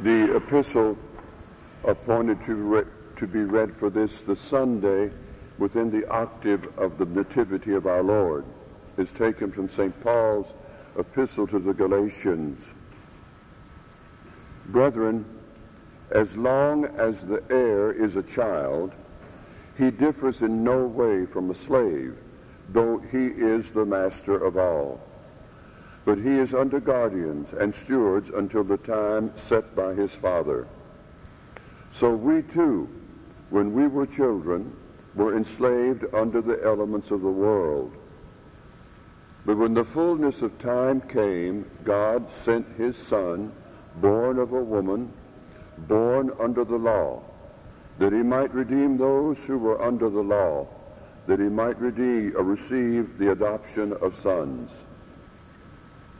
The epistle appointed to, re- to be read for this the Sunday within the octave of the Nativity of our Lord is taken from St. Paul's epistle to the Galatians. Brethren, as long as the heir is a child, he differs in no way from a slave, though he is the master of all. But he is under guardians and stewards until the time set by his father. So we too, when we were children, were enslaved under the elements of the world. But when the fullness of time came, God sent his Son, born of a woman, born under the law, that he might redeem those who were under the law, that he might redeem or receive the adoption of sons.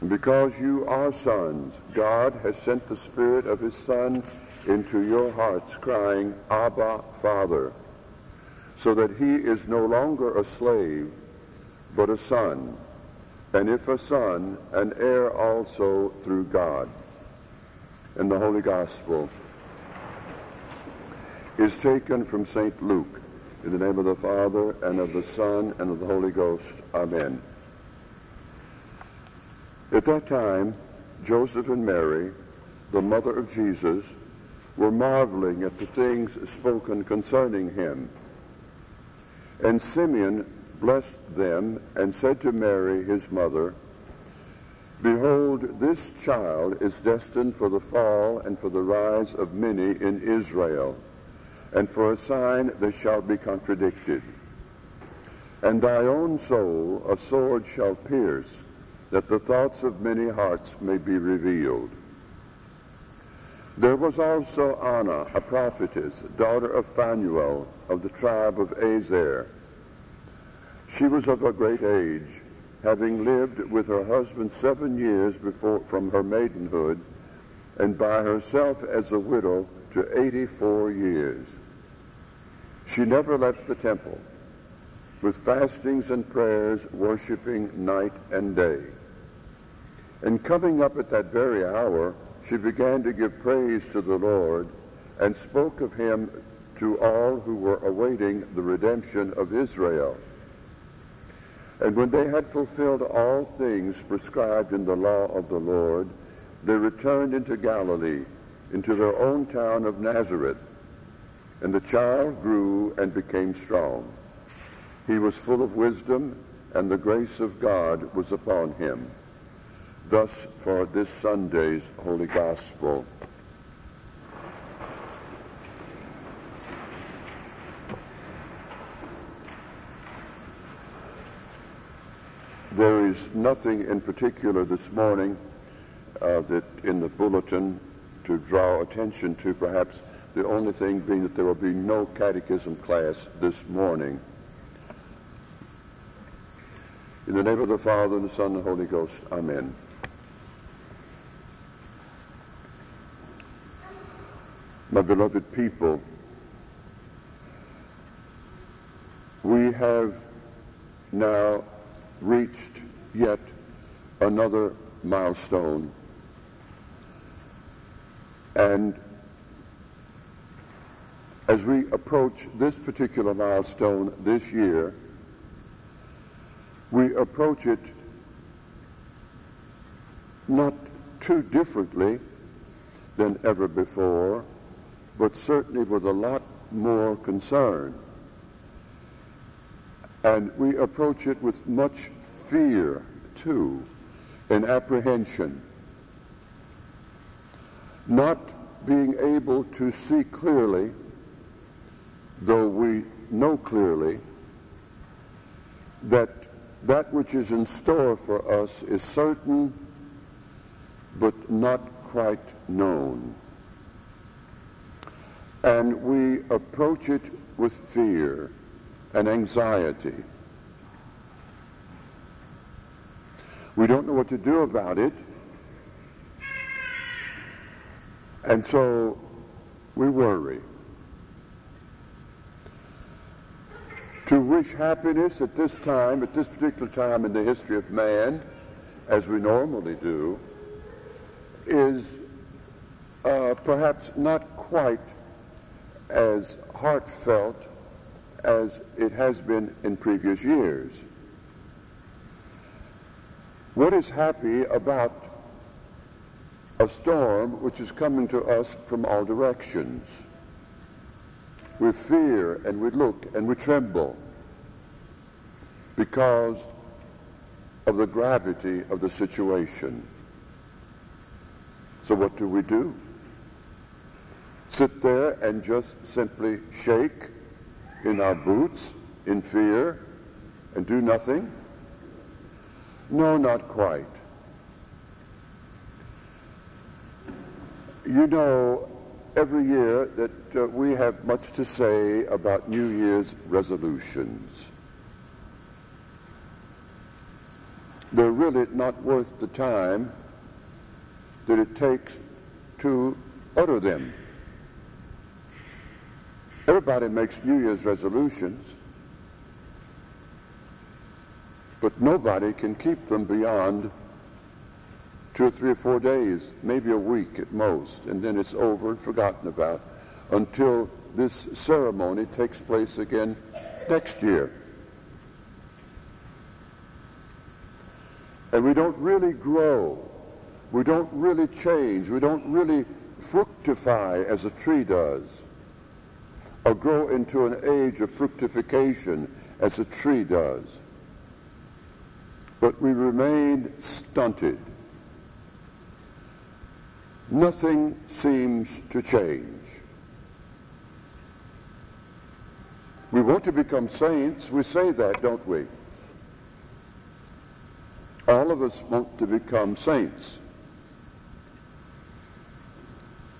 And because you are sons, God has sent the Spirit of his Son into your hearts, crying, Abba, Father, so that he is no longer a slave, but a son, and if a son, an heir also through God. And the Holy Gospel is taken from St. Luke. In the name of the Father, and of the Son, and of the Holy Ghost. Amen. At that time, Joseph and Mary, the mother of Jesus, were marveling at the things spoken concerning him. And Simeon blessed them and said to Mary, his mother, Behold, this child is destined for the fall and for the rise of many in Israel and for a sign that shall be contradicted. And thy own soul a sword shall pierce, that the thoughts of many hearts may be revealed. There was also Anna, a prophetess, daughter of Phanuel, of the tribe of Aser. She was of a great age, having lived with her husband seven years before from her maidenhood, and by herself as a widow to 84 years. She never left the temple, with fastings and prayers, worshiping night and day. And coming up at that very hour, she began to give praise to the Lord and spoke of him to all who were awaiting the redemption of Israel. And when they had fulfilled all things prescribed in the law of the Lord, they returned into Galilee, into their own town of Nazareth. And the child grew and became strong. He was full of wisdom, and the grace of God was upon him. Thus, for this Sunday's Holy Gospel. There is nothing in particular this morning uh, that in the bulletin to draw attention to, perhaps the only thing being that there will be no catechism class this morning. In the name of the Father, and the Son, and the Holy Ghost, Amen. My beloved people, we have now reached yet another milestone. And as we approach this particular milestone this year, we approach it not too differently than ever before, but certainly with a lot more concern. And we approach it with much fear, too, and apprehension. Not being able to see clearly, though we know clearly, that that which is in store for us is certain, but not quite known. And we approach it with fear and anxiety. We don't know what to do about it. And so we worry. To wish happiness at this time, at this particular time in the history of man, as we normally do, is uh, perhaps not quite as heartfelt as it has been in previous years. What is happy about a storm which is coming to us from all directions? We fear and we look and we tremble because of the gravity of the situation. So what do we do? Sit there and just simply shake in our boots in fear and do nothing? No, not quite. You know, every year that uh, we have much to say about New Year's resolutions. They're really not worth the time that it takes to utter them. Everybody makes New Year's resolutions, but nobody can keep them beyond two or three or four days, maybe a week at most, and then it's over and forgotten about until this ceremony takes place again next year. And we don't really grow. We don't really change. We don't really fructify as a tree does or grow into an age of fructification as a tree does. But we remain stunted. Nothing seems to change. We want to become saints. We say that, don't we? All of us want to become saints.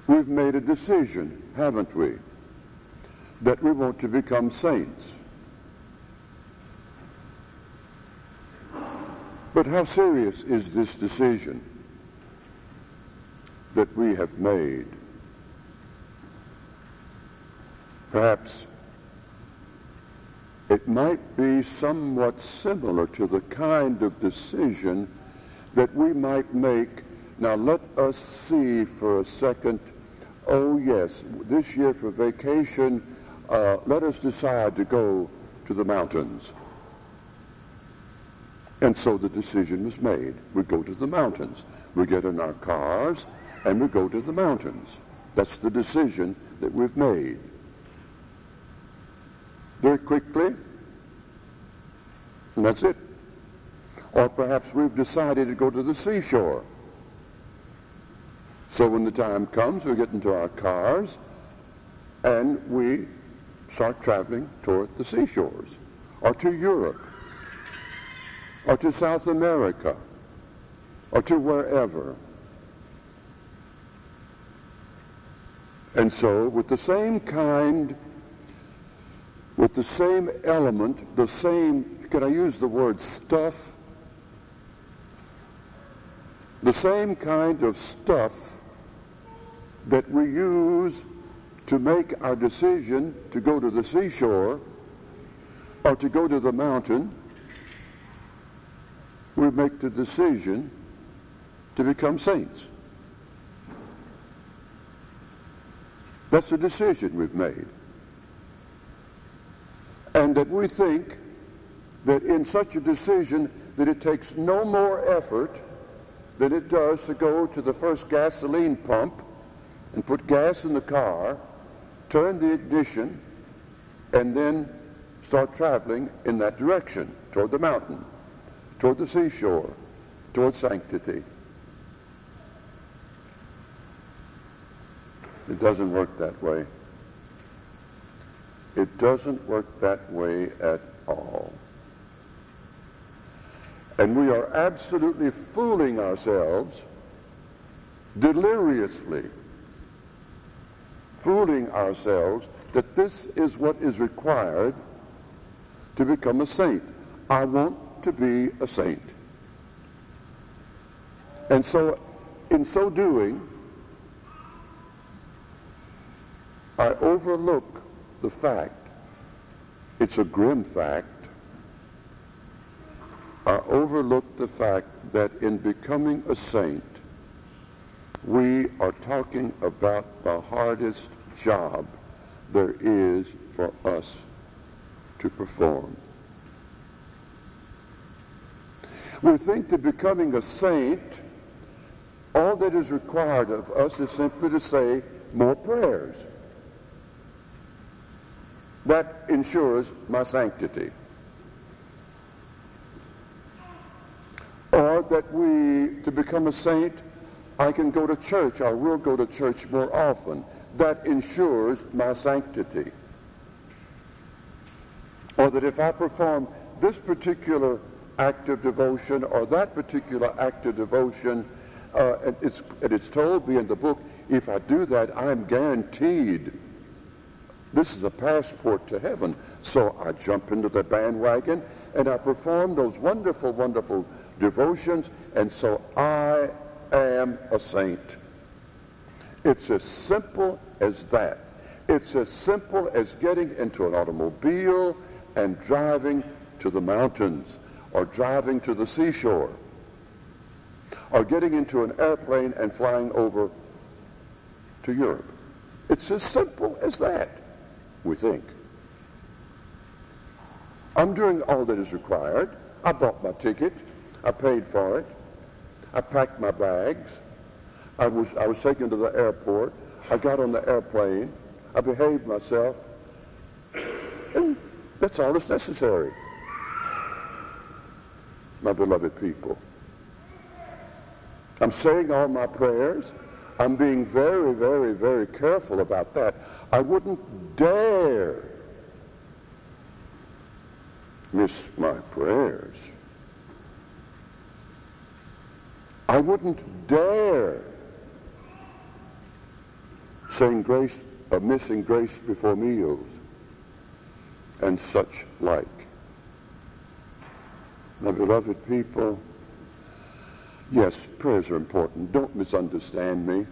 We've made a decision, haven't we? That we want to become saints. But how serious is this decision that we have made? Perhaps it might be somewhat similar to the kind of decision that we might make. Now let us see for a second, oh yes, this year for vacation, uh, let us decide to go to the mountains. And so the decision was made. We go to the mountains. We get in our cars and we go to the mountains. That's the decision that we've made. Very quickly, and that's it. Or perhaps we've decided to go to the seashore. So when the time comes, we get into our cars and we start traveling toward the seashores or to Europe or to South America or to wherever. And so, with the same kind, with the same element, the same, can I use the word stuff? The same kind of stuff that we use to make our decision to go to the seashore or to go to the mountain, we make the decision to become saints. That's a decision we've made. And that we think that in such a decision that it takes no more effort than it does to go to the first gasoline pump and put gas in the car turn the ignition, and then start traveling in that direction, toward the mountain, toward the seashore, toward sanctity. It doesn't work that way. It doesn't work that way at all. And we are absolutely fooling ourselves deliriously fooling ourselves that this is what is required to become a saint. I want to be a saint. And so, in so doing, I overlook the fact, it's a grim fact, I overlook the fact that in becoming a saint, we are talking about the hardest job there is for us to perform. We think that becoming a saint, all that is required of us is simply to say more prayers. That ensures my sanctity. Or that we, to become a saint, I can go to church. I will go to church more often. That ensures my sanctity. Or that if I perform this particular act of devotion or that particular act of devotion, uh, and, it's, and it's told me in the book, if I do that, I'm guaranteed. This is a passport to heaven. So I jump into the bandwagon and I perform those wonderful, wonderful devotions, and so I am a saint. It's as simple as that. It's as simple as getting into an automobile and driving to the mountains or driving to the seashore or getting into an airplane and flying over to Europe. It's as simple as that, we think. I'm doing all that is required. I bought my ticket. I paid for it. I packed my bags. I was, I was taken to the airport. I got on the airplane. I behaved myself. And that's all that's necessary. My beloved people. I'm saying all my prayers. I'm being very, very, very careful about that. I wouldn't dare miss my prayers. I wouldn't dare saying grace, missing grace before meals and such like. My beloved people, yes, prayers are important. Don't misunderstand me.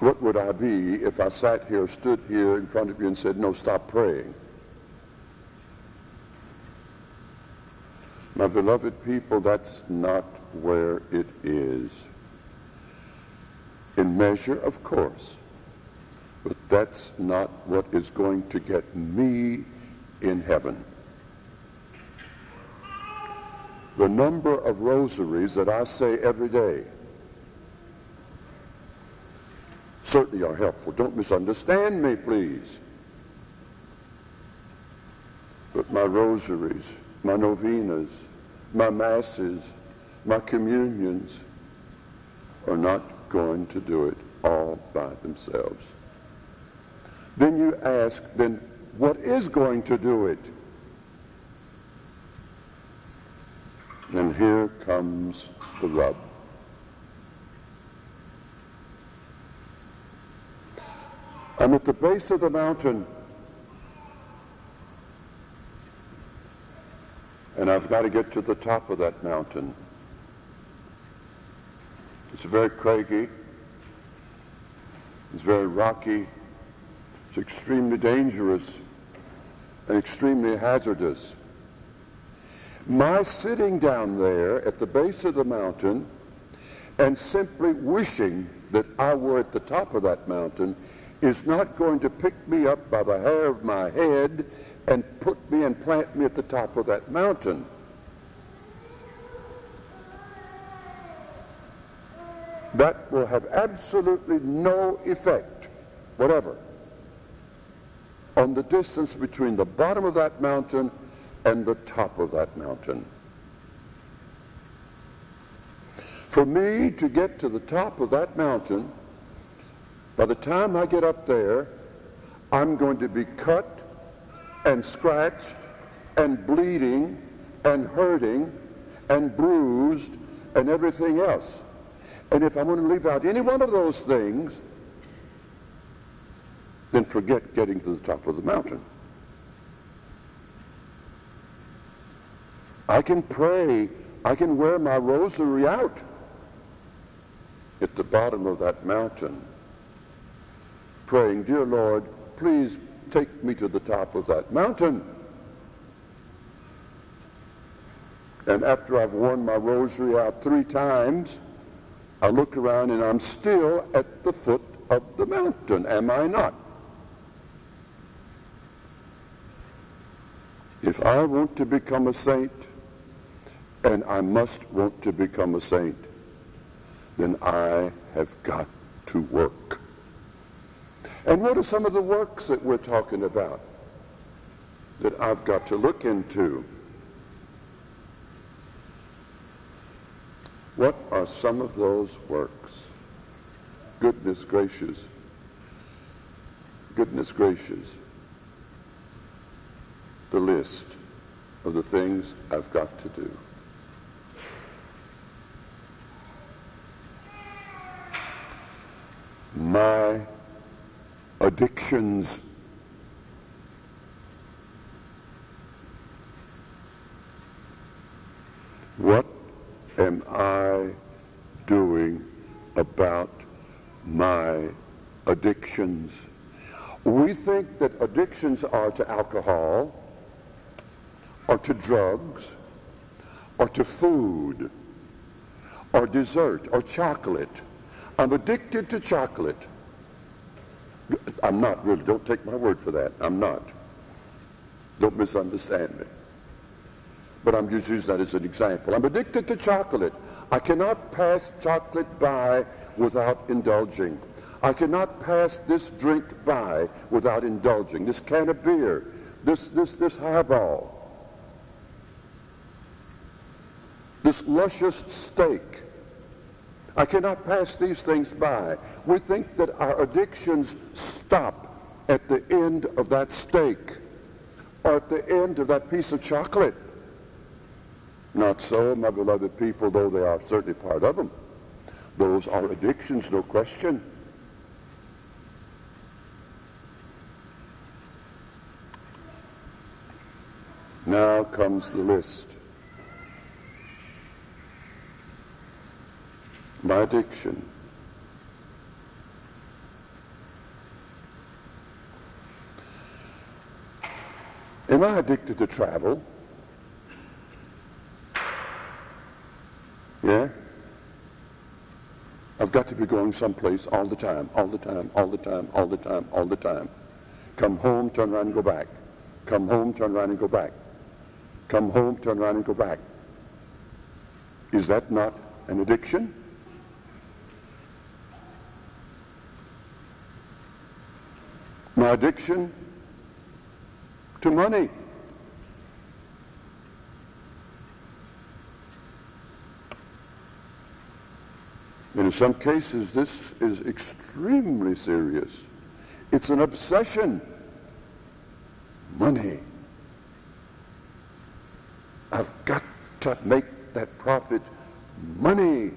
What would I be if I sat here, stood here in front of you and said, no, stop praying? My beloved people, that's not where it is. In measure, of course, but that's not what is going to get me in heaven. The number of rosaries that I say every day certainly are helpful. Don't misunderstand me, please. But my rosaries, my novenas, my masses, my communions are not going to do it all by themselves. Then you ask, then what is going to do it? And here comes the rub. I'm at the base of the mountain and I've got to get to the top of that mountain. It's very craggy. It's very rocky. It's extremely dangerous and extremely hazardous. My sitting down there at the base of the mountain and simply wishing that I were at the top of that mountain is not going to pick me up by the hair of my head and put me and plant me at the top of that mountain. That will have absolutely no effect, whatever, on the distance between the bottom of that mountain and the top of that mountain. For me to get to the top of that mountain, by the time I get up there, I'm going to be cut and scratched and bleeding and hurting and bruised and everything else. And if I'm going to leave out any one of those things, then forget getting to the top of the mountain. I can pray, I can wear my rosary out at the bottom of that mountain, praying, Dear Lord, please take me to the top of that mountain. And after I've worn my rosary out three times, I look around and I'm still at the foot of the mountain, am I not? If I want to become a saint, and I must want to become a saint, then I have got to work. And what are some of the works that we're talking about that I've got to look into? What are some of those works? Goodness gracious. Goodness gracious. The list of the things I've got to do. My addictions. What am I doing about my addictions? We think that addictions are to alcohol, or to drugs, or to food, or dessert, or chocolate. I'm addicted to chocolate. I'm not really. Don't take my word for that. I'm not. Don't misunderstand me. But I'm just using that as an example. I'm addicted to chocolate. I cannot pass chocolate by without indulging. I cannot pass this drink by without indulging. This can of beer, this, this, this highball, this luscious steak. I cannot pass these things by. We think that our addictions stop at the end of that steak or at the end of that piece of chocolate. Not so, my beloved people, though they are certainly part of them. Those are addictions, no question. Now comes the list. My addiction. Am I addicted to travel? Yeah? I've got to be going someplace all the time, all the time, all the time, all the time, all the time. Come home, turn around and go back. Come home, turn around and go back. Come home, turn around and go back. Is that not an addiction? My addiction to money. In some cases, this is extremely serious. It's an obsession. Money. I've got to make that profit money.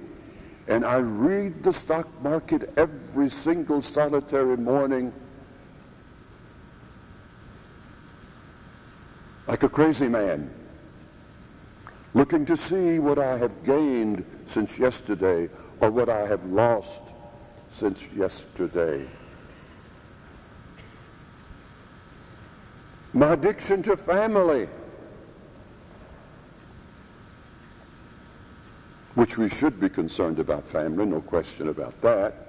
And I read the stock market every single solitary morning like a crazy man, looking to see what I have gained since yesterday or what I have lost since yesterday. My addiction to family, which we should be concerned about family, no question about that.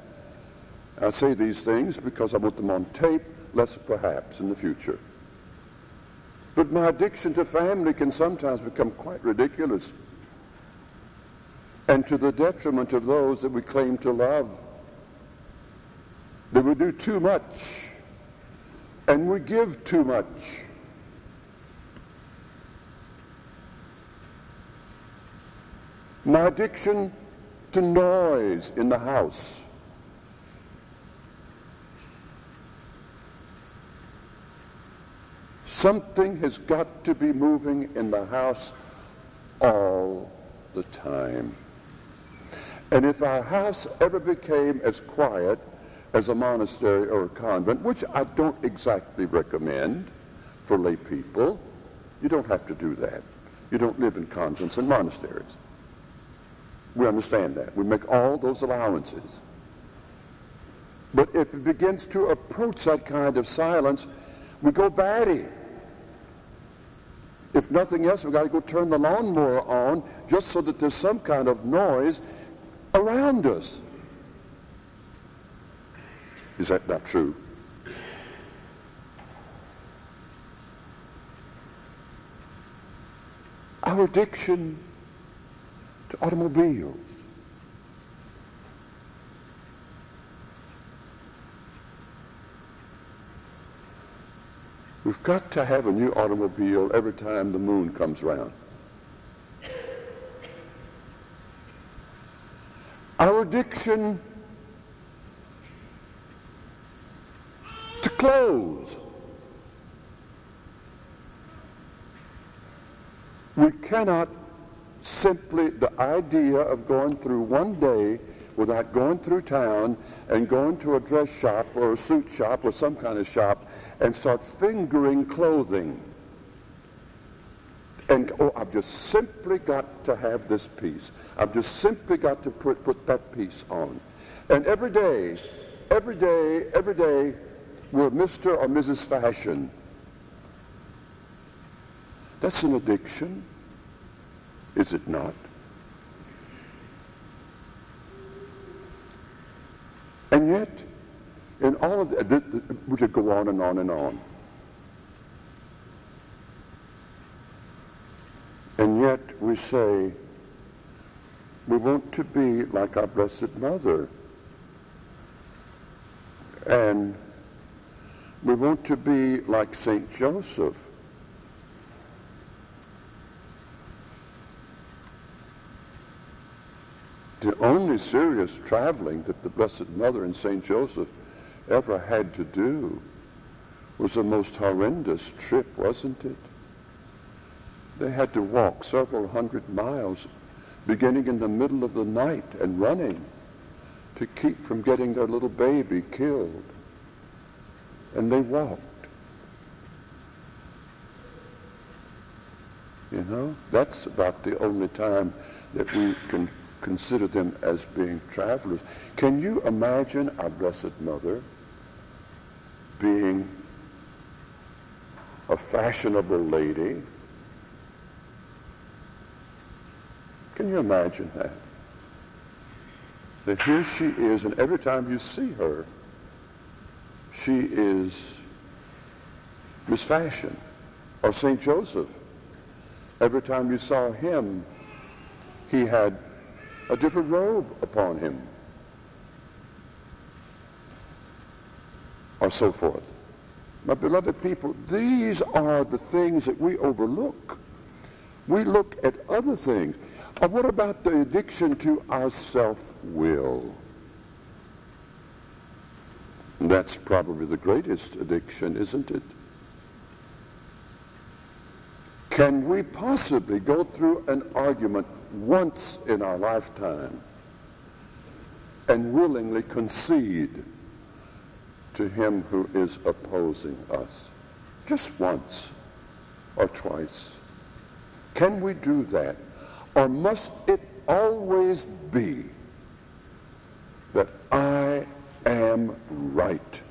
I say these things because I want them on tape, less perhaps in the future. But my addiction to family can sometimes become quite ridiculous and to the detriment of those that we claim to love. That we do too much and we give too much. My addiction to noise in the house. Something has got to be moving in the house all the time. And if our house ever became as quiet as a monastery or a convent, which I don't exactly recommend for lay people, you don't have to do that. You don't live in convents and monasteries. We understand that. We make all those allowances. But if it begins to approach that kind of silence, we go batty. If nothing else, we've got to go turn the lawnmower on just so that there's some kind of noise around us. Is that not true? Our addiction to automobiles. We've got to have a new automobile every time the moon comes around. Our addiction to clothes. We cannot simply, the idea of going through one day without going through town and going to a dress shop or a suit shop or some kind of shop and start fingering clothing. And, oh, I've just simply got to have this piece. I've just simply got to put, put that piece on. And every day, every day, every day, we're Mr. or Mrs. Fashion. That's an addiction, is it not? And yet, in all of that, we could go on and on and on. And yet we say, we want to be like our Blessed Mother. And we want to be like St. Joseph. The only serious traveling that the Blessed Mother and St. Joseph ever had to do was the most horrendous trip, wasn't it? They had to walk several hundred miles, beginning in the middle of the night and running to keep from getting their little baby killed. And they walked. You know, that's about the only time that we can consider them as being travelers. Can you imagine our Blessed Mother being a fashionable lady? Can you imagine that? That here she is, and every time you see her, she is Miss Fashion or St. Joseph. Every time you saw him, he had a different robe upon him, or so forth. My beloved people, these are the things that we overlook. We look at other things. Or what about the addiction to our self-will? That's probably the greatest addiction, isn't it? Can we possibly go through an argument once in our lifetime and willingly concede to him who is opposing us. Just once or twice. Can we do that? Or must it always be that I am right?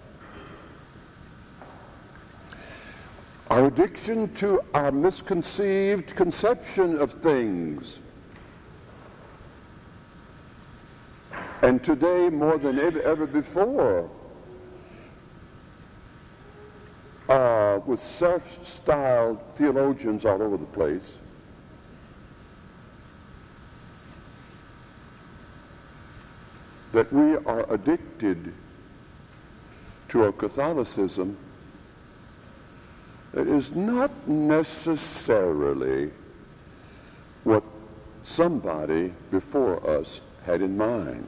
Our addiction to our misconceived conception of things And today, more than ever, before, uh, with self-styled theologians all over the place, that we are addicted to a Catholicism that is not necessarily what somebody before us had in mind.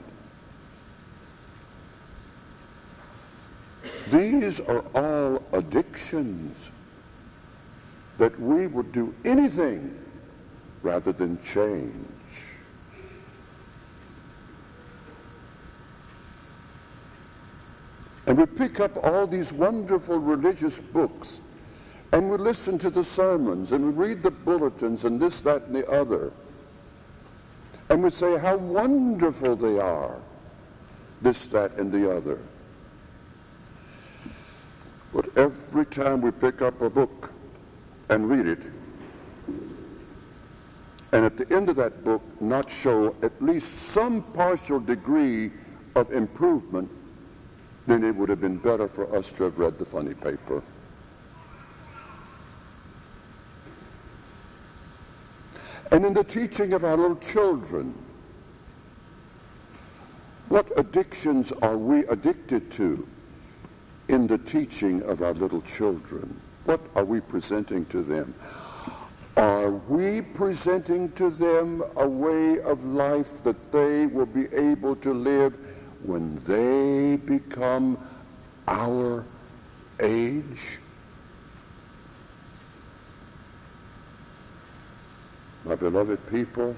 These are all addictions that we would do anything rather than change. And we pick up all these wonderful religious books and we listen to the sermons and we read the bulletins and this, that, and the other. And we say how wonderful they are, this, that, and the other. But every time we pick up a book and read it, and at the end of that book not show at least some partial degree of improvement, then it would have been better for us to have read the funny paper. And in the teaching of our little children, what addictions are we addicted to in the teaching of our little children? What are we presenting to them? Are we presenting to them a way of life that they will be able to live when they become our age? My beloved people,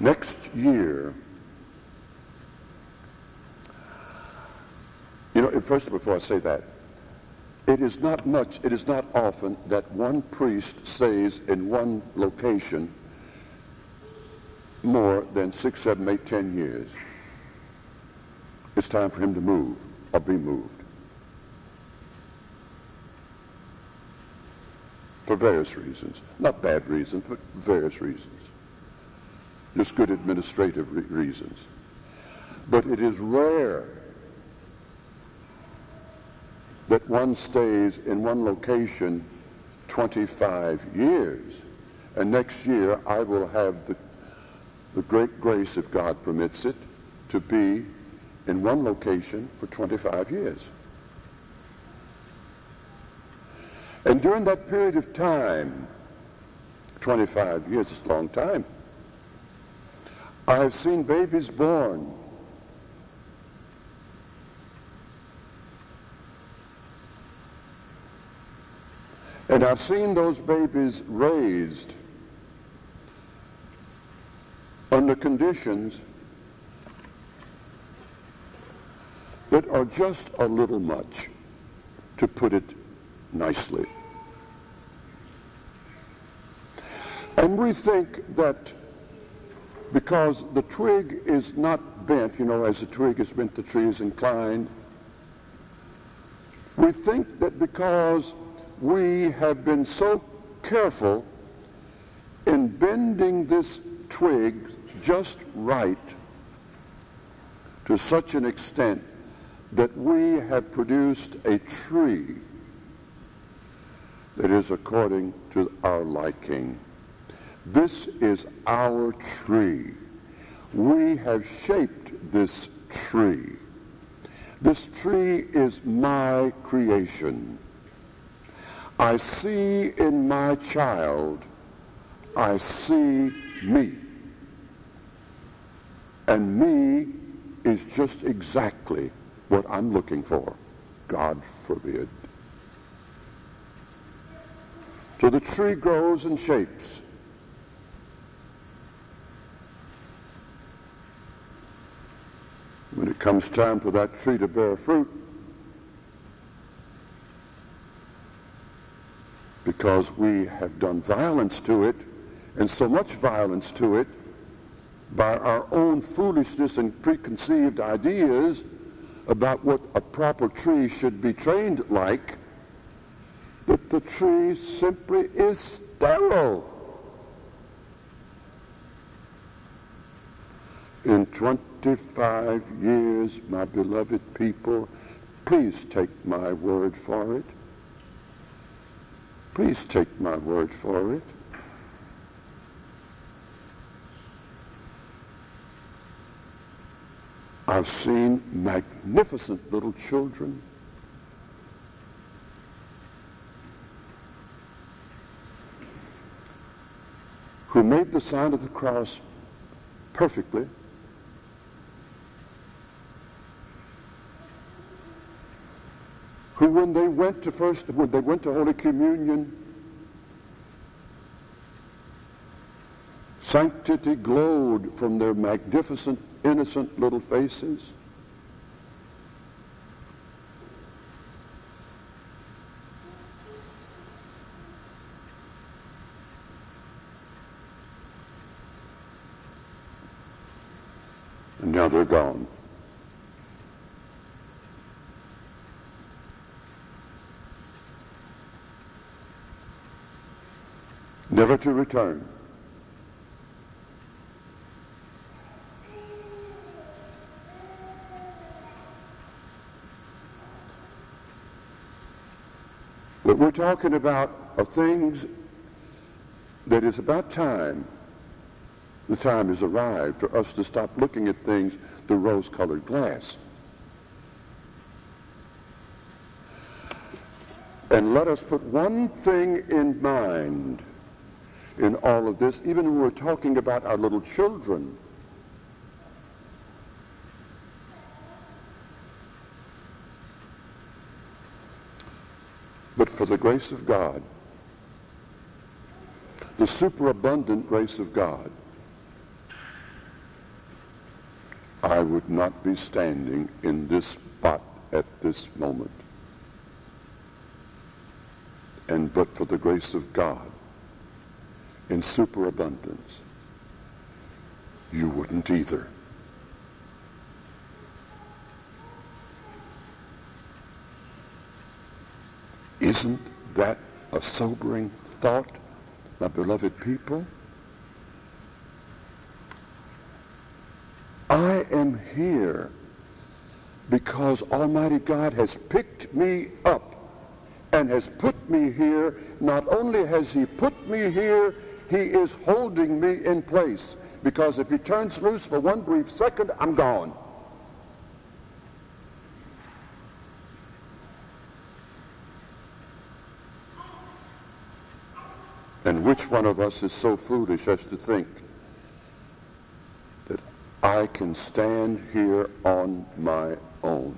next year, you know, first before I say that, it is not much, it is not often that one priest stays in one location more than six, seven, eight, ten years. It's time for him to move or be moved. For various reasons. Not bad reasons, but various reasons. Just good administrative re- reasons. But it is rare that one stays in one location 25 years. And next year I will have the, the great grace, if God permits it, to be in one location for 25 years. And during that period of time, 25 years is a long time, I have seen babies born And I've seen those babies raised under conditions that are just a little much, to put it nicely. And we think that because the twig is not bent, you know, as the twig is bent, the tree is inclined. We think that because we have been so careful in bending this twig just right to such an extent that we have produced a tree that is according to our liking. This is our tree. We have shaped this tree. This tree is my creation. I see in my child, I see me. And me is just exactly what I'm looking for. God forbid. So the tree grows and shapes. When it comes time for that tree to bear fruit, because we have done violence to it, and so much violence to it, by our own foolishness and preconceived ideas about what a proper tree should be trained like, that the tree simply is sterile. In 25 years, my beloved people, please take my word for it. Please take my word for it. I've seen magnificent little children. Who made the sign of the cross perfectly. Who when they went to first, when they went to Holy Communion, sanctity glowed from their magnificent, innocent little faces. And now they're gone. never to return. What we're talking about are things that is about time. The time has arrived for us to stop looking at things through rose-colored glass. And let us put one thing in mind in all of this, even when we're talking about our little children. For the grace of God, the superabundant grace of God, I would not be standing in this spot at this moment. And but for the grace of God in superabundance, you wouldn't either. Isn't that a sobering thought, my beloved people? I am here because Almighty God has picked me up and has put me here. Not only has he put me here, he is holding me in place. Because if he turns loose for one brief second, I'm gone. And which one of us is so foolish as to think that I can stand here on my own?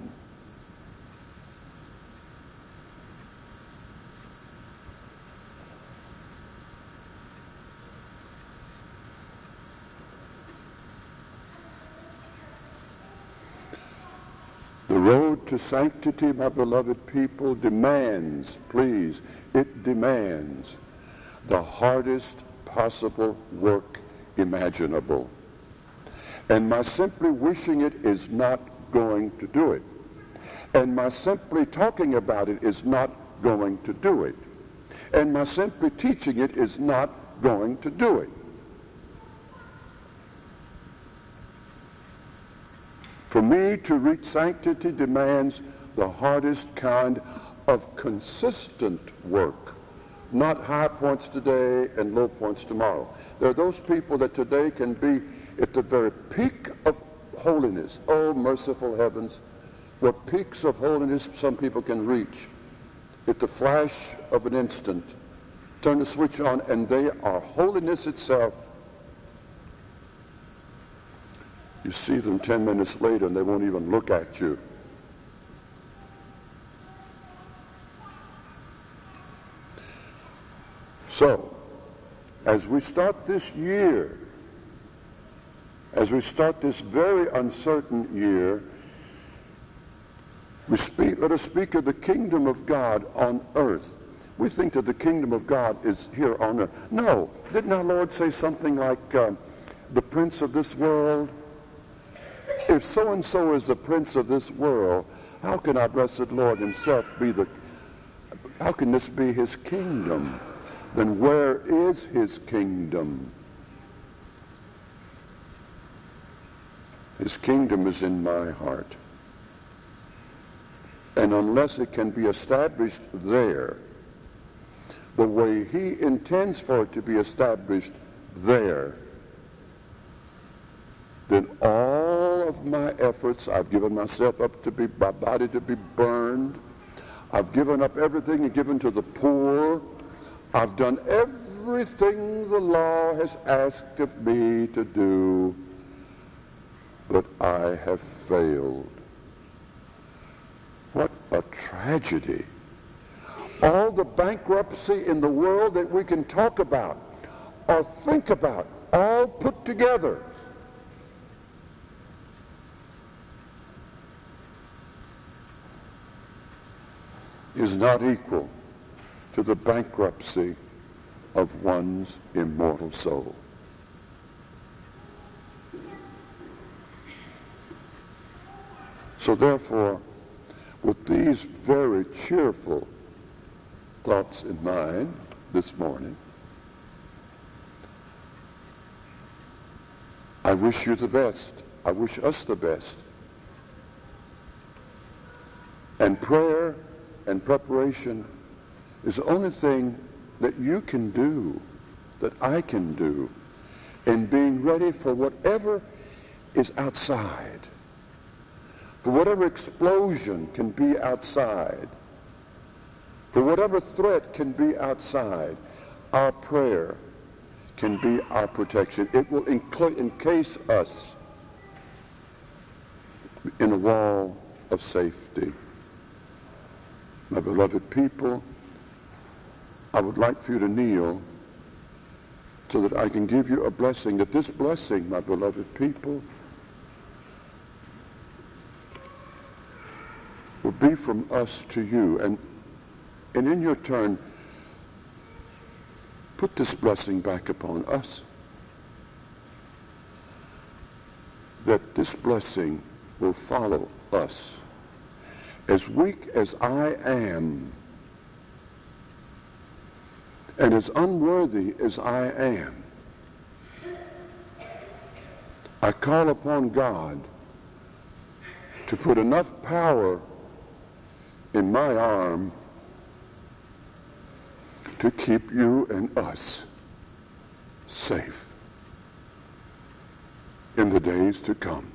The road to sanctity, my beloved people, demands, please, it demands the hardest possible work imaginable. And my simply wishing it is not going to do it. And my simply talking about it is not going to do it. And my simply teaching it is not going to do it. For me to reach sanctity demands the hardest kind of consistent work, not high points today and low points tomorrow. There are those people that today can be at the very peak of holiness. Oh, merciful heavens, what peaks of holiness some people can reach at the flash of an instant. Turn the switch on and they are holiness itself. You see them 10 minutes later and they won't even look at you. So, as we start this year, as we start this very uncertain year, we speak, let us speak of the kingdom of God on earth. We think that the kingdom of God is here on earth. No. Didn't our Lord say something like, uh, the prince of this world if so and so is the prince of this world, how can our blessed Lord himself be the, how can this be his kingdom? Then where is his kingdom? His kingdom is in my heart. And unless it can be established there, the way he intends for it to be established there, then all of my efforts, I've given myself up to be, my body to be burned. I've given up everything and given to the poor. I've done everything the law has asked of me to do, but I have failed. What a tragedy. All the bankruptcy in the world that we can talk about or think about, all put together is not equal to the bankruptcy of one's immortal soul. So therefore, with these very cheerful thoughts in mind this morning, I wish you the best. I wish us the best. And prayer and preparation is the only thing that you can do, that I can do, in being ready for whatever is outside, for whatever explosion can be outside, for whatever threat can be outside. Our prayer can be our protection. It will encase us in a wall of safety. My beloved people, I would like for you to kneel so that I can give you a blessing, that this blessing, my beloved people, will be from us to you. And, and in your turn, put this blessing back upon us. That this blessing will follow us. As weak as I am, and as unworthy as I am, I call upon God to put enough power in my arm to keep you and us safe in the days to come.